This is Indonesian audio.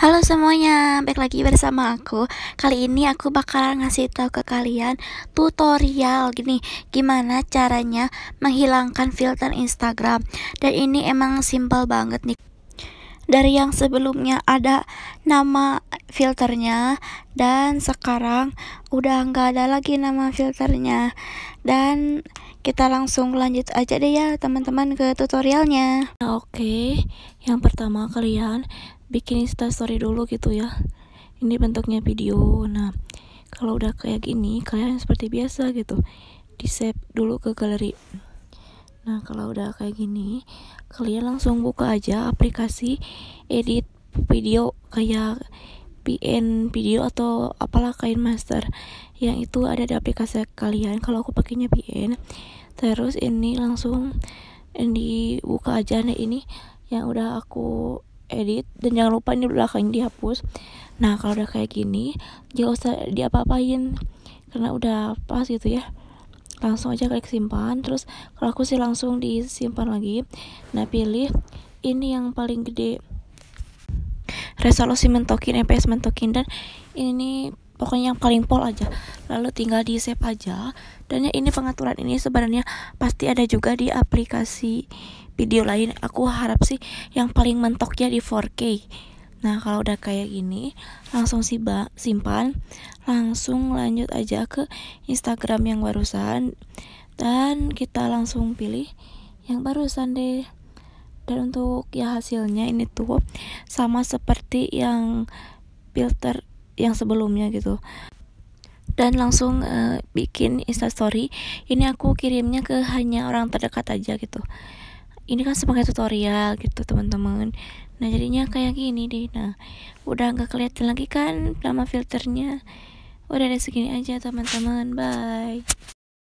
Halo semuanya, balik lagi bersama aku. Kali ini aku bakalan ngasih tahu ke kalian tutorial gini, gimana caranya menghilangkan filter Instagram. Dan ini emang simple banget nih. Dari yang sebelumnya ada nama filternya dan sekarang udah nggak ada lagi nama filternya. Dan kita langsung lanjut aja deh ya teman-teman ke tutorialnya. Oke, yang pertama kalian bikin instastory dulu gitu ya ini bentuknya video nah kalau udah kayak gini kalian seperti biasa gitu di save dulu ke galeri nah kalau udah kayak gini kalian langsung buka aja aplikasi edit video kayak PN video atau apalah kain master yang itu ada di aplikasi kalian. Kalau aku pakainya PN terus ini langsung ini buka aja. Nih ini yang udah aku edit. Dan jangan lupa ini belakang dihapus. Nah kalau udah kayak gini jangan usah diapa-apain karena udah pas gitu ya langsung aja klik simpan. Terus kalau aku sih langsung disimpan lagi. Nah pilih ini yang paling gede. Resolusi mentokin fps mentokin dan ini pokoknya yang paling pol aja. Lalu tinggal di save aja. Dan ini pengaturan ini sebenarnya pasti ada juga di aplikasi video lain. Aku harap sih yang paling mentoknya di 4K nah kalau udah kayak gini langsung siba, simpan langsung lanjut aja ke Instagram yang barusan dan kita langsung pilih yang barusan deh. Dan untuk ya hasilnya ini tuh sama seperti yang filter yang sebelumnya gitu. Dan langsung uh, bikin instastory ini aku kirimnya ke hanya orang terdekat aja gitu ini kan sebagai tutorial gitu teman-teman. Nah jadinya kayak gini deh. Nah udah nggak kelihatan lagi kan nama filternya. Udah ada segini aja teman-teman. Bye